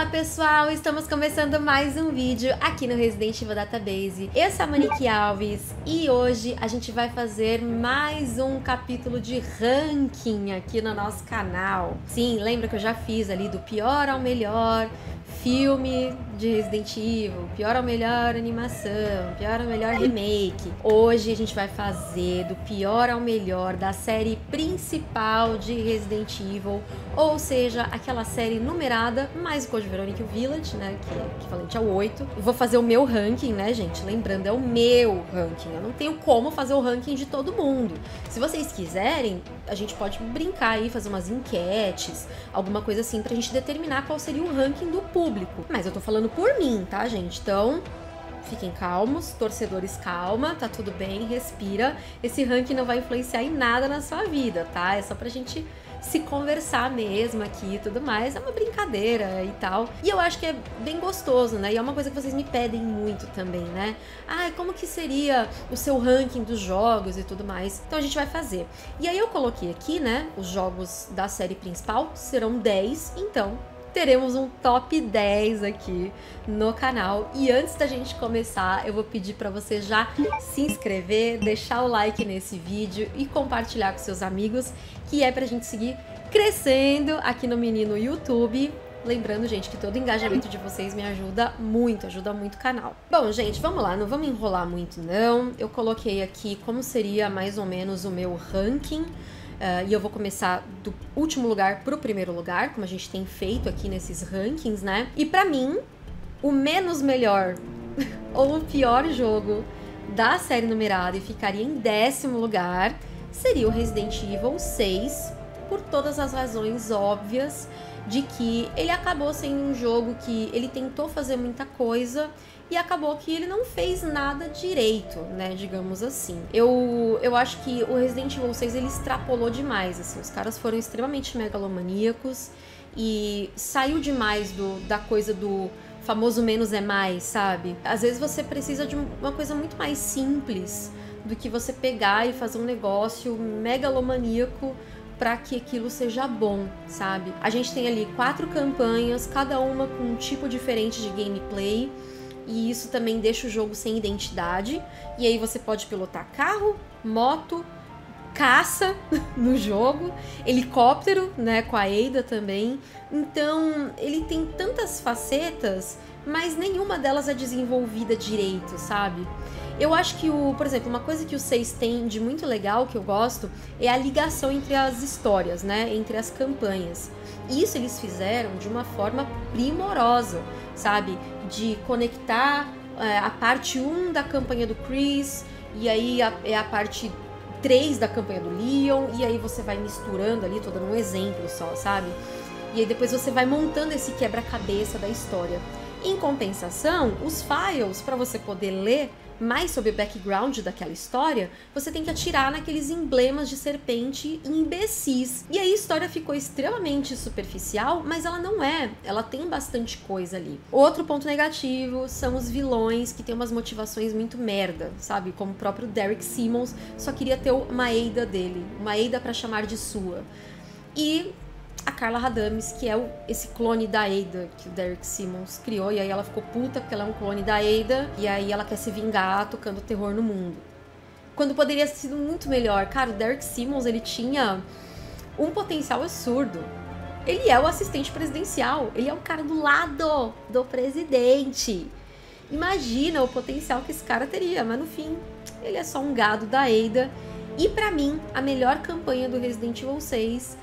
Olá pessoal, estamos começando mais um vídeo aqui no Resident Evil Database. Eu sou a Monique Alves e hoje a gente vai fazer mais um capítulo de ranking aqui no nosso canal. Sim, lembra que eu já fiz ali do pior ao melhor, filme de Resident Evil, pior ou melhor animação, pior ou melhor remake. Hoje a gente vai fazer do pior ao melhor da série principal de Resident Evil, ou seja, aquela série numerada mais o Code Verônica e o Village, né, que, é o 8. Eu vou fazer o meu ranking, né, gente? Lembrando, é o meu ranking. Eu não tenho como fazer o ranking de todo mundo. Se vocês quiserem, a gente pode brincar aí, fazer umas enquetes, alguma coisa assim, pra gente determinar qual seria o ranking do público público. Mas eu tô falando por mim, tá, gente? Então, fiquem calmos, torcedores, calma, tá tudo bem, respira. Esse ranking não vai influenciar em nada na sua vida, tá? É só pra gente se conversar mesmo aqui e tudo mais. É uma brincadeira e tal. E eu acho que é bem gostoso, né? E é uma coisa que vocês me pedem muito também, né? Ai, como que seria o seu ranking dos jogos e tudo mais? Então a gente vai fazer. E aí eu coloquei aqui, né? Os jogos da série principal serão 10, então teremos um top 10 aqui no canal. E antes da gente começar, eu vou pedir para você já se inscrever, deixar o like nesse vídeo e compartilhar com seus amigos, que é pra gente seguir crescendo aqui no Menino YouTube. Lembrando, gente, que todo engajamento de vocês me ajuda muito, ajuda muito o canal. Bom, gente, vamos lá, não vamos enrolar muito não. Eu coloquei aqui como seria mais ou menos o meu ranking Uh, e eu vou começar do último lugar pro primeiro lugar, como a gente tem feito aqui nesses rankings, né? E para mim, o menos melhor ou o pior jogo da série numerada e ficaria em décimo lugar seria o Resident Evil 6, por todas as razões óbvias de que ele acabou sendo um jogo que ele tentou fazer muita coisa e acabou que ele não fez nada direito, né, digamos assim. Eu, eu acho que o Resident Evil 6 ele extrapolou demais, assim, os caras foram extremamente megalomaníacos e saiu demais do, da coisa do famoso menos é mais, sabe? Às vezes você precisa de uma coisa muito mais simples do que você pegar e fazer um negócio megalomaníaco para que aquilo seja bom, sabe? A gente tem ali quatro campanhas, cada uma com um tipo diferente de gameplay e isso também deixa o jogo sem identidade. E aí você pode pilotar carro, moto, caça no jogo, helicóptero, né, com a Ada também. Então, ele tem tantas facetas, mas nenhuma delas é desenvolvida direito, sabe? Eu acho que o, por exemplo, uma coisa que o 6 tem de muito legal que eu gosto é a ligação entre as histórias, né, entre as campanhas. Isso eles fizeram de uma forma primorosa, sabe? De conectar é, a parte 1 da campanha do Chris e aí a, é a parte 3 da campanha do Leon, e aí você vai misturando ali, tô dando um exemplo só, sabe? E aí depois você vai montando esse quebra-cabeça da história. Em compensação, os files, para você poder ler, mais sobre o background daquela história, você tem que atirar naqueles emblemas de serpente imbecis. E aí a história ficou extremamente superficial, mas ela não é. Ela tem bastante coisa ali. Outro ponto negativo são os vilões que têm umas motivações muito merda, sabe? Como o próprio Derek Simmons só queria ter uma Eida dele, uma Eida para chamar de sua. E a Carla Radames, que é o, esse clone da Ada que o Derek Simmons criou, e aí ela ficou puta porque ela é um clone da Ada, e aí ela quer se vingar tocando terror no mundo. Quando poderia ter sido muito melhor. Cara, o Derek Simmons, ele tinha um potencial absurdo. Ele é o assistente presidencial, ele é o cara do lado do presidente. Imagina o potencial que esse cara teria, mas no fim, ele é só um gado da Ada. E para mim, a melhor campanha do Resident Evil 6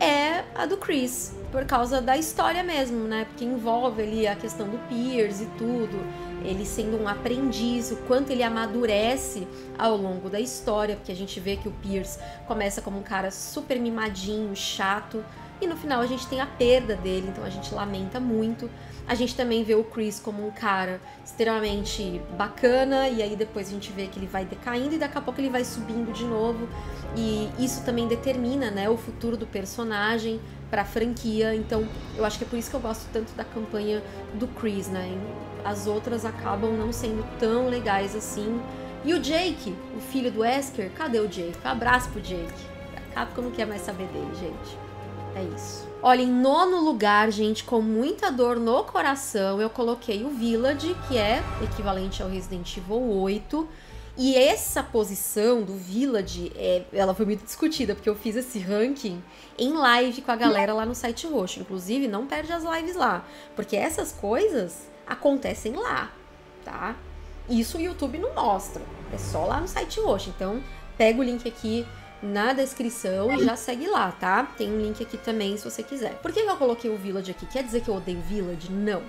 é a do Chris, por causa da história mesmo, né? Porque envolve ali a questão do Pierce e tudo, ele sendo um aprendiz, o quanto ele amadurece ao longo da história, porque a gente vê que o Pierce começa como um cara super mimadinho, chato, e no final a gente tem a perda dele, então a gente lamenta muito. A gente também vê o Chris como um cara extremamente bacana, e aí depois a gente vê que ele vai decaindo e daqui a pouco ele vai subindo de novo. E isso também determina, né, o futuro do personagem para a franquia. Então, eu acho que é por isso que eu gosto tanto da campanha do Chris, né? As outras acabam não sendo tão legais assim. E o Jake, o filho do Wesker, cadê o Jake? Um abraço pro Jake. A Capcom não quer mais saber dele, gente. É isso. Olha, em nono lugar, gente, com muita dor no coração, eu coloquei o Village, que é equivalente ao Resident Evil 8. E essa posição do Village, é, ela foi muito discutida, porque eu fiz esse ranking em live com a galera lá no site roxo. Inclusive, não perde as lives lá, porque essas coisas acontecem lá, tá? Isso o YouTube não mostra, é só lá no site roxo. Então, pega o link aqui na descrição e já segue lá, tá? Tem um link aqui também se você quiser. Por que eu coloquei o Village aqui? Quer dizer que eu odeio Village? Não.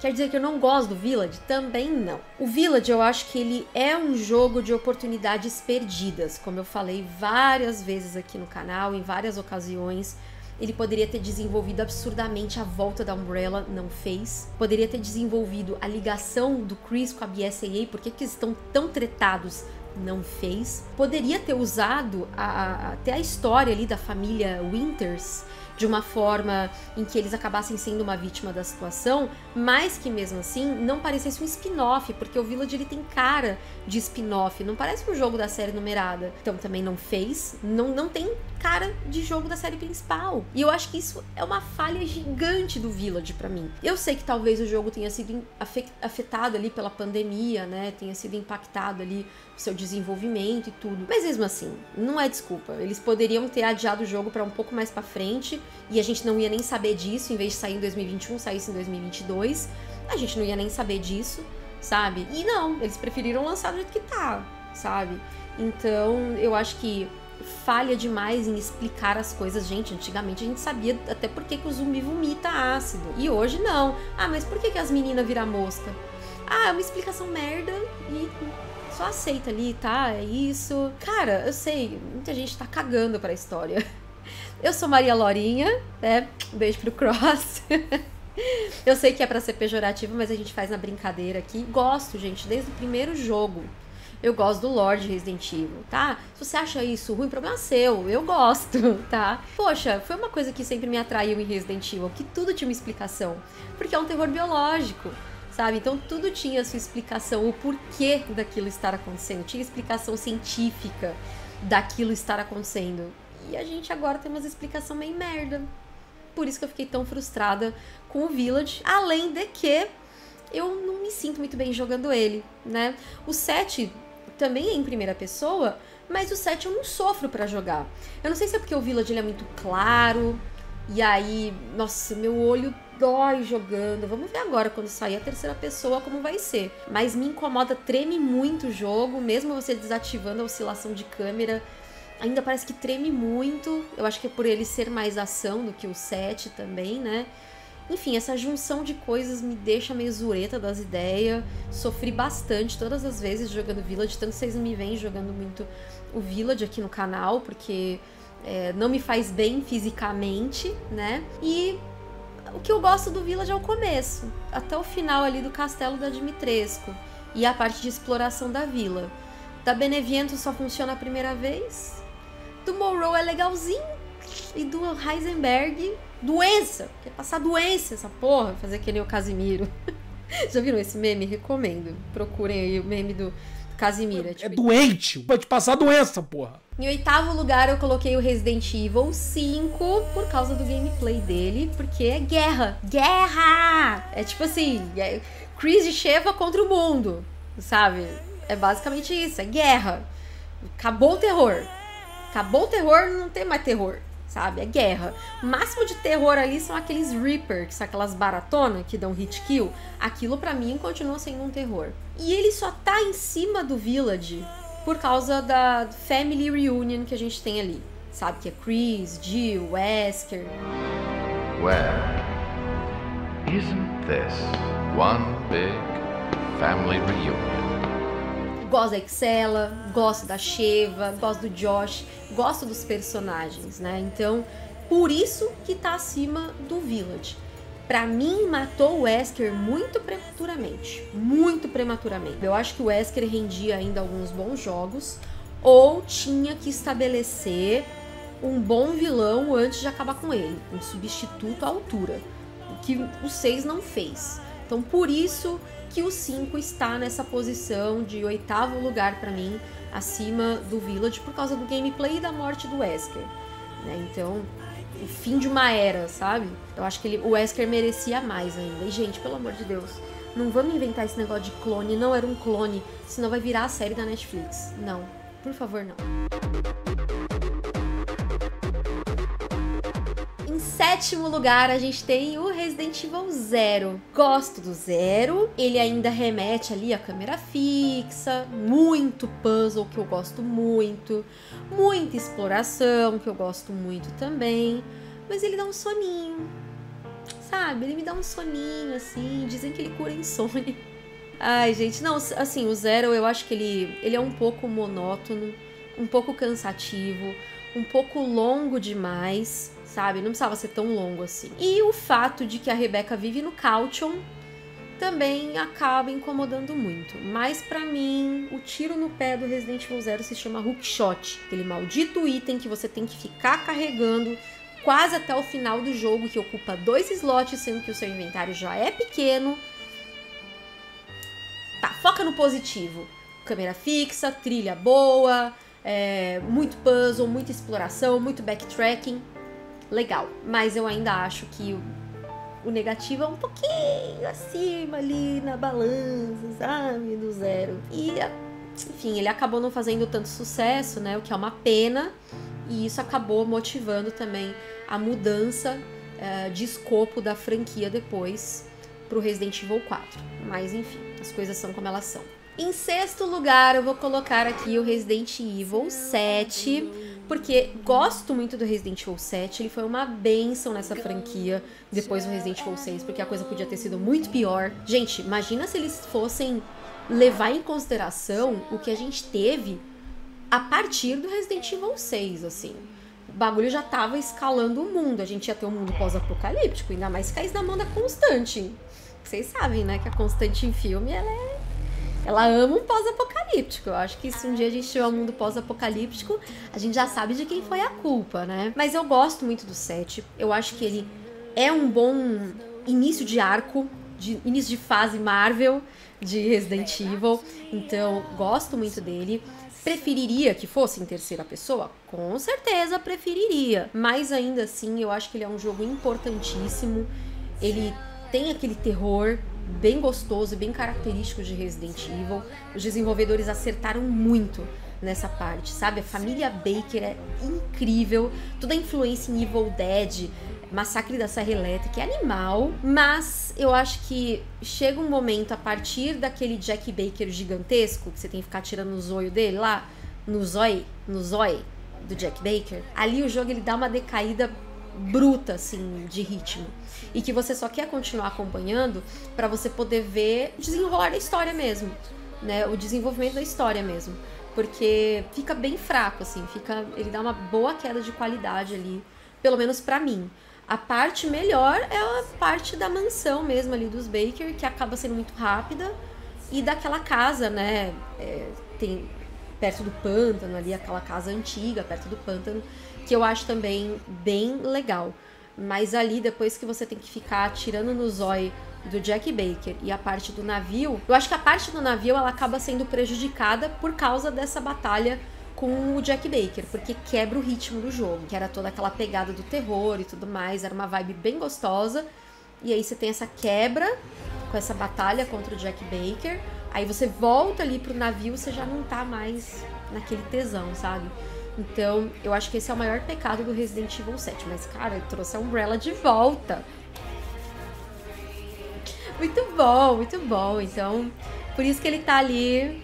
Quer dizer que eu não gosto do Village? Também não. O Village eu acho que ele é um jogo de oportunidades perdidas, como eu falei várias vezes aqui no canal, em várias ocasiões. Ele poderia ter desenvolvido absurdamente a volta da Umbrella, não fez. Poderia ter desenvolvido a ligação do Chris com a BSAA, porque que eles estão tão tretados, não fez. Poderia ter usado a, a, até a história ali da família Winters de uma forma em que eles acabassem sendo uma vítima da situação, mas que mesmo assim não parecesse um spin-off, porque o Village ele tem cara de spin-off, não parece um jogo da série numerada. Então também não fez, não, não tem cara de jogo da série principal. E eu acho que isso é uma falha gigante do Village para mim. Eu sei que talvez o jogo tenha sido afetado ali pela pandemia, né? Tenha sido impactado ali o seu desenvolvimento e tudo. Mas mesmo assim, não é desculpa. Eles poderiam ter adiado o jogo para um pouco mais para frente e a gente não ia nem saber disso, em vez de sair em 2021, saísse em 2022. A gente não ia nem saber disso, sabe? E não, eles preferiram lançar do jeito que tá, sabe? Então, eu acho que falha demais em explicar as coisas. Gente, antigamente a gente sabia até por que, que o zumbi vomita ácido. E hoje não. Ah, mas por que, que as meninas viram mosca? Ah, é uma explicação merda e só aceita ali, tá? É isso. Cara, eu sei, muita gente tá cagando pra história. Eu sou Maria Lorinha, né? Um beijo pro Cross. eu sei que é para ser pejorativo, mas a gente faz na brincadeira aqui. Gosto, gente, desde o primeiro jogo. Eu gosto do Lord Resident Evil, tá? Se você acha isso ruim, problema seu. Eu gosto, tá? Poxa, foi uma coisa que sempre me atraiu em Resident Evil, que tudo tinha uma explicação. Porque é um terror biológico, sabe? Então tudo tinha sua explicação, o porquê daquilo estar acontecendo. Tinha explicação científica daquilo estar acontecendo. E a gente agora tem umas explicação meio merda. Por isso que eu fiquei tão frustrada com o Village. Além de que eu não me sinto muito bem jogando ele, né? O 7 também é em primeira pessoa, mas o 7 eu não sofro para jogar. Eu não sei se é porque o Village é muito claro, e aí, nossa, meu olho dói jogando. Vamos ver agora quando sair a terceira pessoa como vai ser. Mas me incomoda, treme muito o jogo, mesmo você desativando a oscilação de câmera. Ainda parece que treme muito. Eu acho que é por ele ser mais ação do que o 7 também, né? Enfim, essa junção de coisas me deixa meio zureta das ideias. Sofri bastante todas as vezes jogando Village, tanto vocês me vêm jogando muito o Village aqui no canal, porque é, não me faz bem fisicamente, né? E o que eu gosto do Village é o começo, até o final ali do castelo da Dimitrescu e a parte de exploração da vila. Da Beneviento só funciona a primeira vez. Do Morrow é legalzinho. E do Heisenberg Doença! Quer passar doença essa porra? Fazer que nem o Casimiro. Já viram esse meme? Recomendo. Procurem aí o meme do Casimiro. É, tipo... é doente! Pode passar doença, porra! Em oitavo lugar, eu coloquei o Resident Evil 5 por causa do gameplay dele, porque é guerra. Guerra! É tipo assim, é Chris e Sheva contra o mundo, sabe? É basicamente isso, é guerra. Acabou o terror. Acabou o terror, não tem mais terror sabe? É guerra. O máximo de terror ali são aqueles Reaper, que são aquelas baratonas que dão hit kill. Aquilo para mim continua sendo um terror. E ele só tá em cima do Village por causa da Family Reunion que a gente tem ali. Sabe? Que é Chris, Jill, Wesker. Well, isn't this one big family reunion? Gosto da Excela, gosto da Sheva, gosto do Josh, gosto dos personagens, né? Então, por isso que tá acima do Village. Para mim, matou o Wesker muito prematuramente. Muito prematuramente. Eu acho que o Wesker rendia ainda alguns bons jogos, ou tinha que estabelecer um bom vilão antes de acabar com ele, um substituto à altura, o que o 6 não fez. Então, por isso que o 5 está nessa posição de oitavo lugar para mim, acima do Village, por causa do gameplay e da morte do Wesker. Né? Então, o fim de uma era, sabe? Eu acho que ele, o Wesker merecia mais ainda. E, gente, pelo amor de Deus, não vamos inventar esse negócio de clone. Não era um clone, senão vai virar a série da Netflix. Não, por favor, não. Sétimo lugar, a gente tem o Resident Evil Zero. Gosto do Zero. Ele ainda remete ali a câmera fixa, muito puzzle que eu gosto muito, muita exploração que eu gosto muito também. Mas ele dá um soninho, sabe? Ele me dá um soninho assim. Dizem que ele cura insônia. Ai, gente, não, assim, o Zero eu acho que ele, ele é um pouco monótono, um pouco cansativo, um pouco longo demais sabe? Não precisava ser tão longo assim. E o fato de que a Rebecca vive no Caution também acaba incomodando muito. Mas para mim, o tiro no pé do Resident Evil Zero se chama Hookshot, aquele maldito item que você tem que ficar carregando quase até o final do jogo, que ocupa dois slots, sendo que o seu inventário já é pequeno. Tá, foca no positivo. Câmera fixa, trilha boa, é, muito puzzle, muita exploração, muito backtracking legal. Mas eu ainda acho que o, o negativo é um pouquinho acima ali na balança, sabe? Do zero. E, enfim, ele acabou não fazendo tanto sucesso, né? O que é uma pena. E isso acabou motivando também a mudança uh, de escopo da franquia depois pro Resident Evil 4. Mas enfim, as coisas são como elas são. Em sexto lugar, eu vou colocar aqui o Resident Evil 7 porque gosto muito do Resident Evil 7, ele foi uma benção nessa franquia depois do Resident Evil 6, porque a coisa podia ter sido muito pior. Gente, imagina se eles fossem levar em consideração o que a gente teve a partir do Resident Evil 6, assim. O bagulho já tava escalando o mundo, a gente ia ter um mundo pós-apocalíptico, ainda mais cair na mão da Constante. Vocês sabem, né, que a Constante em filme, ela é ela ama um pós-apocalíptico. Eu acho que se um dia a gente tiver um mundo pós-apocalíptico, a gente já sabe de quem foi a culpa, né? Mas eu gosto muito do 7. Eu acho que ele é um bom início de arco, de início de fase Marvel de Resident Evil. Então, gosto muito dele. Preferiria que fosse em terceira pessoa? Com certeza preferiria. Mas ainda assim, eu acho que ele é um jogo importantíssimo. Ele tem aquele terror bem gostoso e bem característico de Resident Evil. Os desenvolvedores acertaram muito nessa parte, sabe? A família Baker é incrível, toda a influência em Evil Dead, Massacre da Serra Elétrica, é animal, mas eu acho que chega um momento a partir daquele Jack Baker gigantesco, que você tem que ficar tirando o zóio dele lá, no zóio, no zóio do Jack Baker, ali o jogo ele dá uma decaída bruta assim de ritmo e que você só quer continuar acompanhando para você poder ver o desenrolar da história mesmo, né? O desenvolvimento da história mesmo, porque fica bem fraco assim, fica, ele dá uma boa queda de qualidade ali, pelo menos para mim. A parte melhor é a parte da mansão mesmo ali dos Baker, que acaba sendo muito rápida e daquela casa, né? É, tem perto do pântano ali, aquela casa antiga perto do pântano, que eu acho também bem legal. Mas ali, depois que você tem que ficar atirando no zóio do Jack Baker e a parte do navio, eu acho que a parte do navio ela acaba sendo prejudicada por causa dessa batalha com o Jack Baker, porque quebra o ritmo do jogo, que era toda aquela pegada do terror e tudo mais, era uma vibe bem gostosa. E aí você tem essa quebra com essa batalha contra o Jack Baker. Aí você volta ali pro navio, você já não tá mais naquele tesão, sabe? Então, eu acho que esse é o maior pecado do Resident Evil 7. Mas, cara, ele trouxe a Umbrella de volta. Muito bom, muito bom. Então, por isso que ele tá ali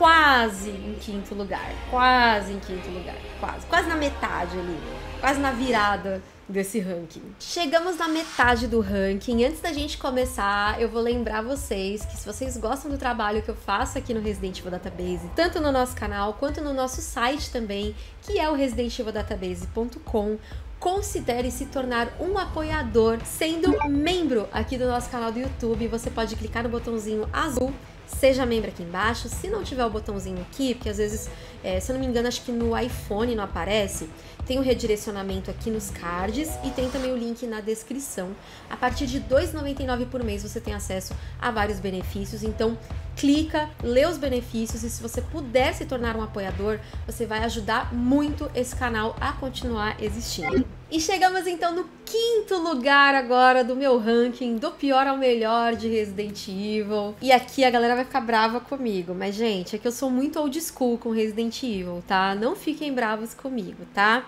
quase em quinto lugar. Quase em quinto lugar. Quase. Quase na metade ali. Quase na virada desse ranking. Chegamos na metade do ranking. Antes da gente começar, eu vou lembrar vocês que se vocês gostam do trabalho que eu faço aqui no Resident Evil Database, tanto no nosso canal quanto no nosso site também, que é o residentevildatabase.com, considere se tornar um apoiador sendo membro aqui do nosso canal do YouTube. Você pode clicar no botãozinho azul seja membro aqui embaixo. Se não tiver o botãozinho aqui, porque às vezes, é, se eu não me engano, acho que no iPhone não aparece, tem o redirecionamento aqui nos cards e tem também o link na descrição. A partir de R$ 2,99 por mês você tem acesso a vários benefícios, então clica, lê os benefícios e se você puder se tornar um apoiador, você vai ajudar muito esse canal a continuar existindo. E chegamos então no quinto lugar agora do meu ranking, do pior ao melhor de Resident Evil. E aqui a galera vai ficar brava comigo, mas gente, é que eu sou muito old school com Resident Evil, tá? Não fiquem bravos comigo, tá?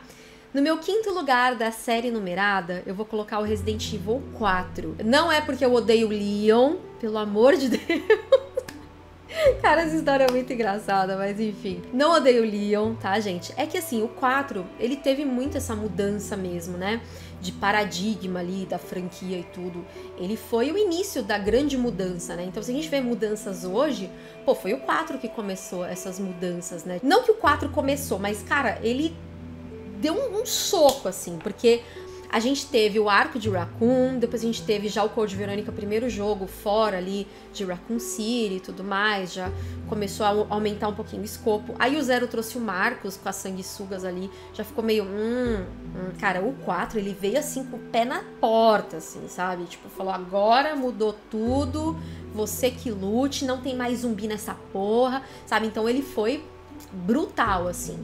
No meu quinto lugar da série numerada, eu vou colocar o Resident Evil 4. Não é porque eu odeio Leon, pelo amor de Deus. Cara, essa história é muito engraçada, mas enfim. Não odeio o Leon, tá, gente? É que assim, o 4, ele teve muito essa mudança mesmo, né? De paradigma ali da franquia e tudo. Ele foi o início da grande mudança, né? Então, se a gente vê mudanças hoje, pô, foi o 4 que começou essas mudanças, né? Não que o 4 começou, mas, cara, ele deu um, um soco, assim, porque a gente teve o arco de Raccoon, depois a gente teve já o Code Verônica, primeiro jogo fora ali de Raccoon City e tudo mais, já começou a aumentar um pouquinho o escopo. Aí o Zero trouxe o Marcos com as sanguessugas ali, já ficou meio, hum, hum, cara, o 4 ele veio assim com o pé na porta, assim, sabe? Tipo, falou, agora mudou tudo, você que lute, não tem mais zumbi nessa porra, sabe? Então ele foi brutal, assim.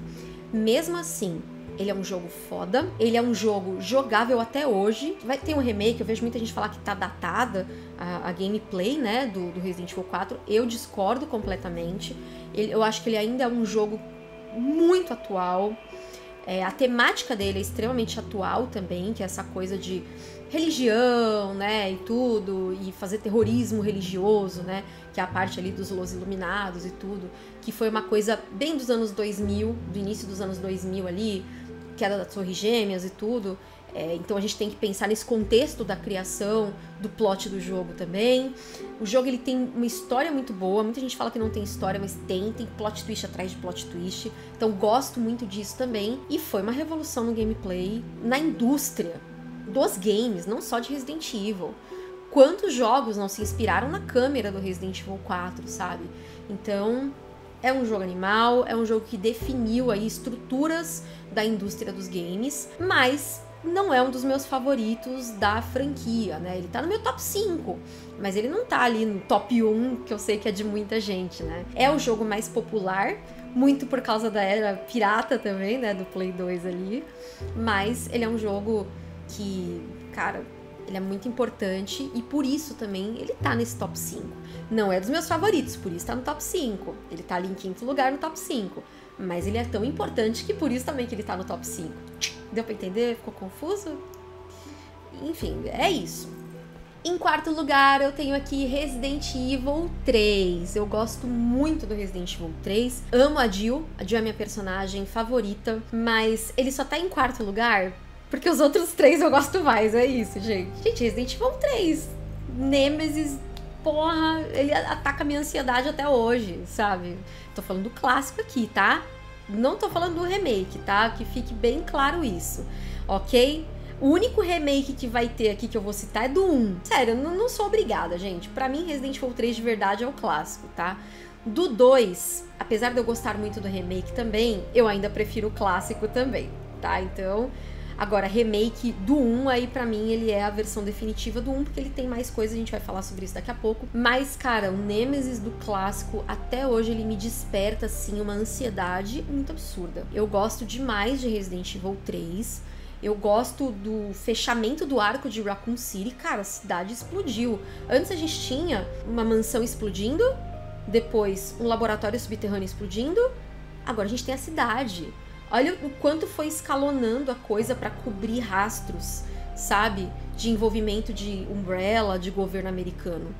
Mesmo assim, ele é um jogo foda. Ele é um jogo jogável até hoje. Vai ter um remake, eu vejo muita gente falar que tá datada a, a gameplay, né, do, do, Resident Evil 4. Eu discordo completamente. Ele, eu acho que ele ainda é um jogo muito atual. É, a temática dele é extremamente atual também, que é essa coisa de religião, né, e tudo, e fazer terrorismo religioso, né, que é a parte ali dos Los Iluminados e tudo, que foi uma coisa bem dos anos 2000, do início dos anos 2000 ali, queda das Torres Gêmeas e tudo. É, então a gente tem que pensar nesse contexto da criação, do plot do jogo também. O jogo ele tem uma história muito boa. Muita gente fala que não tem história, mas tem. Tem plot twist atrás de plot twist. Então gosto muito disso também. E foi uma revolução no gameplay, na indústria dos games, não só de Resident Evil. Quantos jogos não se inspiraram na câmera do Resident Evil 4, sabe? Então, é um jogo animal, é um jogo que definiu aí estruturas da indústria dos games, mas não é um dos meus favoritos da franquia, né? Ele tá no meu top 5, mas ele não tá ali no top 1, que eu sei que é de muita gente, né? É o jogo mais popular, muito por causa da era pirata também, né? Do Play 2 ali, mas ele é um jogo que, cara, ele é muito importante e por isso também ele tá nesse top 5. Não é dos meus favoritos, por isso tá no top 5. Ele tá ali em quinto lugar no top 5 mas ele é tão importante que por isso também que ele tá no top 5. Deu pra entender? Ficou confuso? Enfim, é isso. Em quarto lugar, eu tenho aqui Resident Evil 3. Eu gosto muito do Resident Evil 3. Amo a Jill. A Jill é minha personagem favorita. Mas ele só tá em quarto lugar porque os outros três eu gosto mais. É isso, gente. Gente, Resident Evil 3. Nemesis porra, ele ataca minha ansiedade até hoje, sabe? Tô falando do clássico aqui, tá? Não tô falando do remake, tá? Que fique bem claro isso, ok? O único remake que vai ter aqui que eu vou citar é do 1. Sério, eu não sou obrigada, gente. Para mim, Resident Evil 3 de verdade é o clássico, tá? Do 2, apesar de eu gostar muito do remake também, eu ainda prefiro o clássico também, tá? Então, Agora, remake do 1, aí para mim ele é a versão definitiva do 1, porque ele tem mais coisa, a gente vai falar sobre isso daqui a pouco. Mas, cara, o Nemesis do clássico, até hoje ele me desperta, assim, uma ansiedade muito absurda. Eu gosto demais de Resident Evil 3. Eu gosto do fechamento do arco de Raccoon City. Cara, a cidade explodiu. Antes a gente tinha uma mansão explodindo, depois um laboratório subterrâneo explodindo, agora a gente tem a cidade. Olha o quanto foi escalonando a coisa para cobrir rastros, sabe? De envolvimento de Umbrella, de governo americano.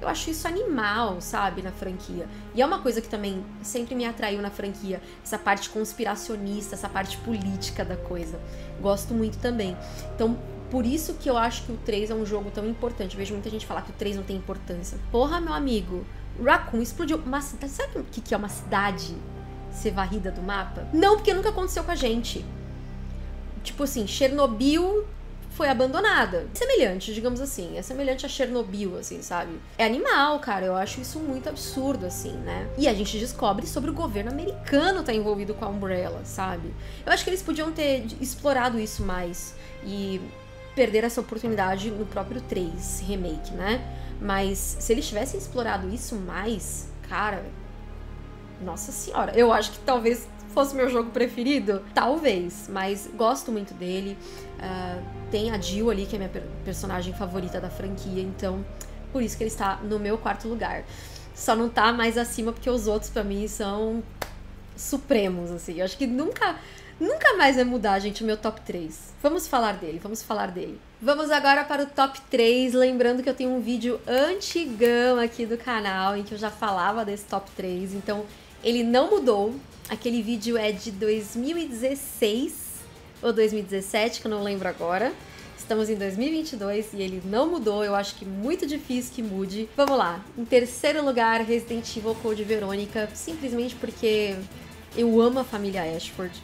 Eu acho isso animal, sabe, na franquia. E é uma coisa que também sempre me atraiu na franquia, essa parte conspiracionista, essa parte política da coisa. Gosto muito também. Então, por isso que eu acho que o 3 é um jogo tão importante. Eu vejo muita gente falar que o 3 não tem importância. Porra, meu amigo, Raccoon explodiu uma cidade. Sabe o que é uma cidade? Ser varrida do mapa? Não, porque nunca aconteceu com a gente. Tipo assim, Chernobyl foi abandonada. Semelhante, digamos assim. É semelhante a Chernobyl, assim, sabe? É animal, cara. Eu acho isso muito absurdo, assim, né? E a gente descobre sobre o governo americano tá envolvido com a Umbrella, sabe? Eu acho que eles podiam ter explorado isso mais e perder essa oportunidade no próprio 3 remake, né? Mas se eles tivessem explorado isso mais, cara, nossa senhora, eu acho que talvez fosse meu jogo preferido? Talvez, mas gosto muito dele. Uh, tem a Jill ali, que é minha personagem favorita da franquia, então por isso que ele está no meu quarto lugar. Só não tá mais acima porque os outros para mim são supremos, assim. Eu acho que nunca nunca mais vai mudar, gente, o meu top 3. Vamos falar dele, vamos falar dele. Vamos agora para o top 3, lembrando que eu tenho um vídeo antigão aqui do canal em que eu já falava desse top 3, então ele não mudou. Aquele vídeo é de 2016 ou 2017, que eu não lembro agora. Estamos em 2022 e ele não mudou, eu acho que muito difícil que mude. Vamos lá. Em terceiro lugar, Resident Evil Code Verônica, simplesmente porque eu amo a família Ashford.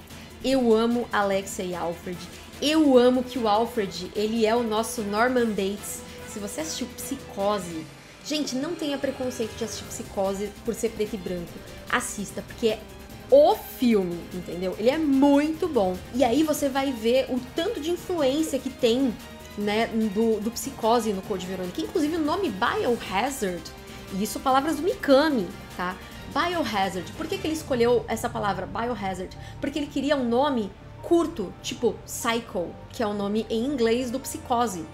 Eu amo Alexia e Alfred. Eu amo que o Alfred, ele é o nosso Norman Bates. Se você assistiu Psicose, gente, não tenha preconceito de assistir Psicose por ser preto e branco. Assista, porque é o filme, entendeu? Ele é muito bom. E aí você vai ver o tanto de influência que tem, né, do, do Psicose no Code Verônica. Inclusive o nome Biohazard, e isso palavras do Mikami, tá? Biohazard. Por que, que ele escolheu essa palavra, Biohazard? Porque ele queria um nome curto, tipo Psycho, que é o nome em inglês do Psicose.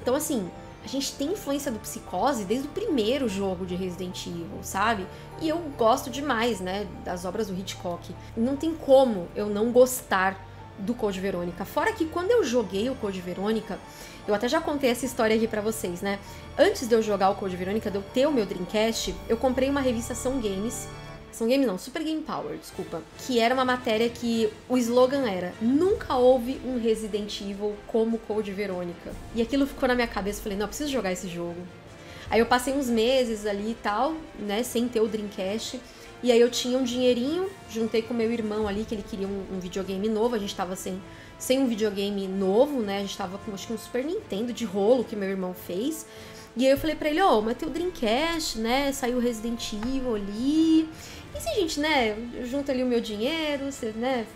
Então, assim, a gente tem influência do Psicose desde o primeiro jogo de Resident Evil, sabe? E eu gosto demais, né, das obras do Hitchcock. Não tem como eu não gostar do Code Verônica. Fora que quando eu joguei o Code Verônica, eu até já contei essa história aqui para vocês, né? Antes de eu jogar o Code Verônica, de eu ter o meu Dreamcast, eu comprei uma revista São Games são Game não, Super Game Power, desculpa. Que era uma matéria que o slogan era: Nunca houve um Resident Evil como Code Verônica. E aquilo ficou na minha cabeça, falei, não, eu preciso jogar esse jogo. Aí eu passei uns meses ali e tal, né, sem ter o Dreamcast. E aí eu tinha um dinheirinho, juntei com meu irmão ali, que ele queria um, um videogame novo, a gente tava sem, sem um videogame novo, né? A gente tava com acho que um Super Nintendo de rolo que meu irmão fez. E aí eu falei pra ele, ó, oh, mas tem o Dreamcast, né? Saiu Resident Evil ali. E se a gente, né, junta ali o meu dinheiro, você, né,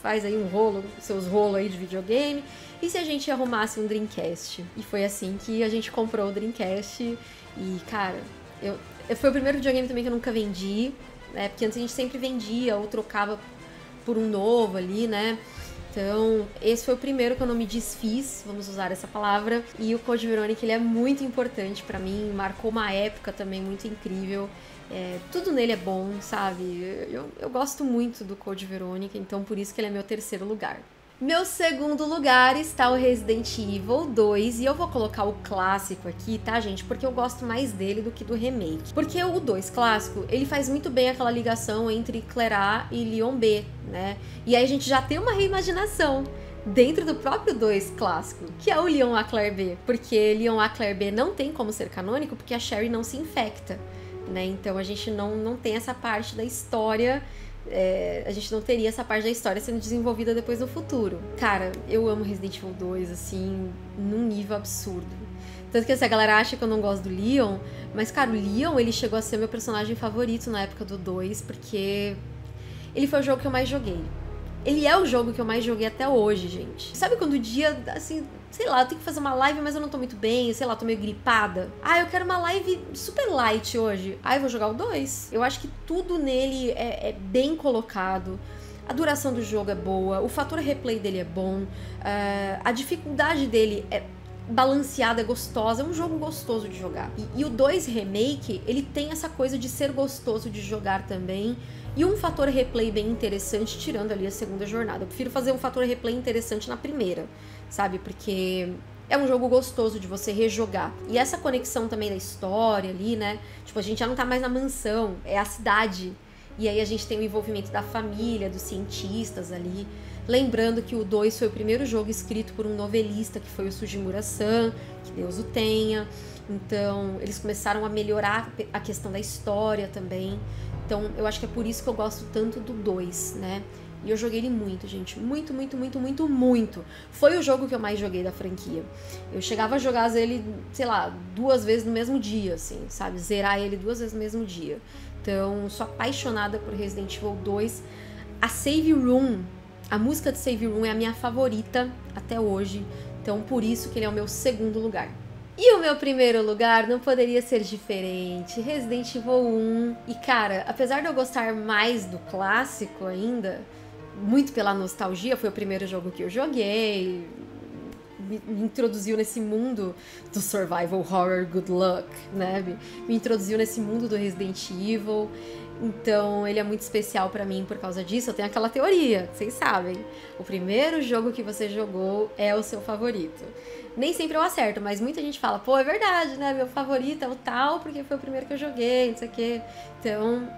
faz aí um rolo, seus rolos aí de videogame, e se a gente arrumasse um Dreamcast? E foi assim que a gente comprou o Dreamcast, e, cara, eu, foi o primeiro videogame também que eu nunca vendi, né, porque antes a gente sempre vendia ou trocava por um novo ali, né, então, esse foi o primeiro que eu não me desfiz, vamos usar essa palavra. E o Code Verônica, ele é muito importante para mim, marcou uma época também muito incrível. É, tudo nele é bom, sabe? Eu, eu gosto muito do Code Verônica, então por isso que ele é meu terceiro lugar. Meu segundo lugar está o Resident Evil 2 e eu vou colocar o clássico aqui, tá, gente? Porque eu gosto mais dele do que do remake. Porque o 2 clássico, ele faz muito bem aquela ligação entre Clerá e Leon B, né? E aí a gente já tem uma reimaginação dentro do próprio 2 clássico, que é o Leon A Claire B, porque Leon A Claire B não tem como ser canônico porque a Sherry não se infecta né? Então a gente não, não tem essa parte da história. É, a gente não teria essa parte da história sendo desenvolvida depois no futuro. Cara, eu amo Resident Evil 2, assim, num nível absurdo. Tanto que essa galera acha que eu não gosto do Leon, mas, cara, o Leon, ele chegou a ser meu personagem favorito na época do 2, porque ele foi o jogo que eu mais joguei. Ele é o jogo que eu mais joguei até hoje, gente. Sabe quando o dia, assim, sei lá, eu tenho que fazer uma live, mas eu não tô muito bem, sei lá, tô meio gripada. Ah, eu quero uma live super light hoje. Ah, eu vou jogar o 2. Eu acho que tudo nele é, é bem colocado. A duração do jogo é boa, o fator replay dele é bom, uh, a dificuldade dele é balanceada, gostosa, é um jogo gostoso de jogar. E, e o 2 Remake, ele tem essa coisa de ser gostoso de jogar também. E um fator replay bem interessante, tirando ali a segunda jornada. Eu prefiro fazer um fator replay interessante na primeira sabe? Porque é um jogo gostoso de você rejogar. E essa conexão também da história ali, né? Tipo, a gente já não tá mais na mansão, é a cidade. E aí a gente tem o envolvimento da família, dos cientistas ali. Lembrando que o 2 foi o primeiro jogo escrito por um novelista, que foi o Sujimura-san, que Deus o tenha. Então, eles começaram a melhorar a questão da história também. Então, eu acho que é por isso que eu gosto tanto do 2, né? E eu joguei ele muito, gente. Muito, muito, muito, muito, muito. Foi o jogo que eu mais joguei da franquia. Eu chegava a jogar ele, sei lá, duas vezes no mesmo dia, assim, sabe? Zerar ele duas vezes no mesmo dia. Então, sou apaixonada por Resident Evil 2. A Save Room, a música de Save Room é a minha favorita até hoje. Então, por isso que ele é o meu segundo lugar. E o meu primeiro lugar não poderia ser diferente, Resident Evil 1. E cara, apesar de eu gostar mais do clássico ainda, muito pela nostalgia, foi o primeiro jogo que eu joguei. me, introduziu nesse mundo do survival horror good luck, né? Me introduziu nesse mundo do Resident Evil. Então, ele é muito especial para mim por causa disso. Eu tenho aquela teoria, vocês sabem. O primeiro jogo que você jogou é o seu favorito. Nem sempre eu acerto, mas muita gente fala, pô, é verdade, né? Meu favorito é o tal, porque foi o primeiro que eu joguei, não sei o quê. Então,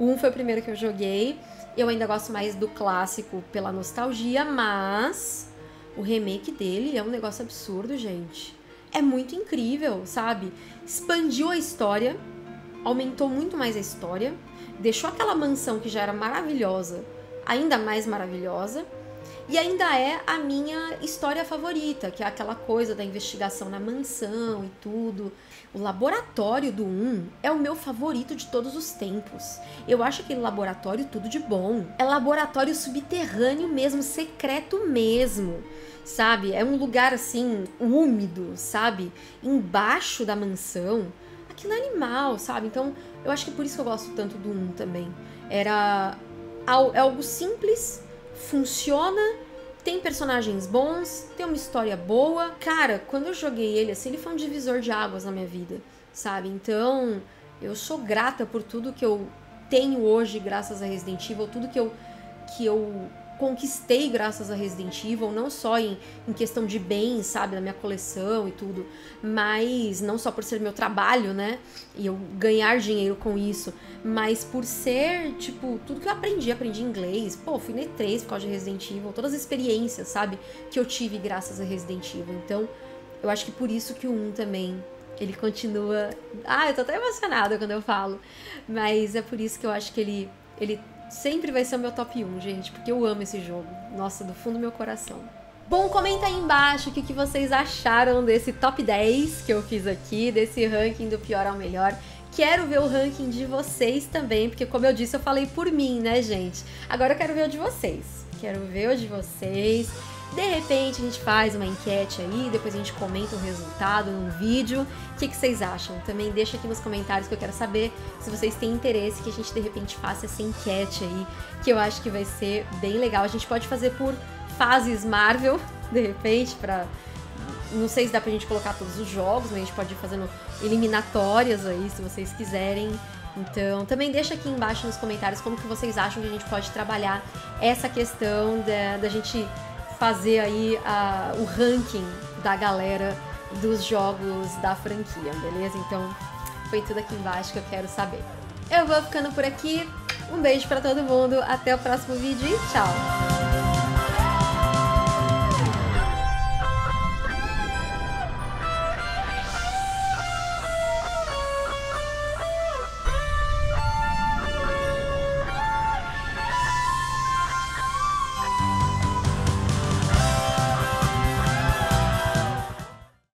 um foi o primeiro que eu joguei. Eu ainda gosto mais do clássico pela nostalgia, mas o remake dele é um negócio absurdo, gente. É muito incrível, sabe? Expandiu a história, aumentou muito mais a história, deixou aquela mansão que já era maravilhosa ainda mais maravilhosa. E ainda é a minha história favorita, que é aquela coisa da investigação na mansão e tudo. O laboratório do 1 é o meu favorito de todos os tempos. Eu acho aquele laboratório tudo de bom. É laboratório subterrâneo mesmo, secreto mesmo. Sabe? É um lugar assim, úmido, sabe? Embaixo da mansão. Aquilo é animal, sabe? Então, eu acho que é por isso que eu gosto tanto do 1 também. Era é algo simples, funciona tem personagens bons, tem uma história boa. Cara, quando eu joguei ele assim, ele foi um divisor de águas na minha vida, sabe? Então, eu sou grata por tudo que eu tenho hoje graças a Resident Evil, tudo que eu que eu conquistei graças a Resident Evil, não só em, em questão de bens, sabe, da minha coleção e tudo, mas não só por ser meu trabalho, né, e eu ganhar dinheiro com isso, mas por ser, tipo, tudo que eu aprendi, aprendi inglês, pô, fui na E3 por causa de Resident Evil, todas as experiências, sabe, que eu tive graças a Resident Evil, então eu acho que por isso que o 1 também ele continua. Ah, eu tô até emocionada quando eu falo. Mas é por isso que eu acho que ele, ele sempre vai ser o meu top 1, gente, porque eu amo esse jogo. Nossa, do fundo do meu coração. Bom, comenta aí embaixo o que, vocês acharam desse top 10 que eu fiz aqui, desse ranking do pior ao melhor. Quero ver o ranking de vocês também, porque como eu disse, eu falei por mim, né, gente? Agora eu quero ver o de vocês. Quero ver o de vocês. De repente a gente faz uma enquete aí, depois a gente comenta o resultado num vídeo. O que, que, vocês acham? Também deixa aqui nos comentários que eu quero saber se vocês têm interesse que a gente de repente faça essa enquete aí, que eu acho que vai ser bem legal. A gente pode fazer por fases Marvel, de repente, pra. Não sei se dá pra gente colocar todos os jogos, mas a gente pode ir fazendo eliminatórias aí, se vocês quiserem. Então, também deixa aqui embaixo nos comentários como que vocês acham que a gente pode trabalhar essa questão da, da gente fazer aí a, o ranking da galera dos jogos da franquia, beleza? Então, foi tudo aqui embaixo que eu quero saber. Eu vou ficando por aqui. Um beijo para todo mundo, até o próximo vídeo e tchau!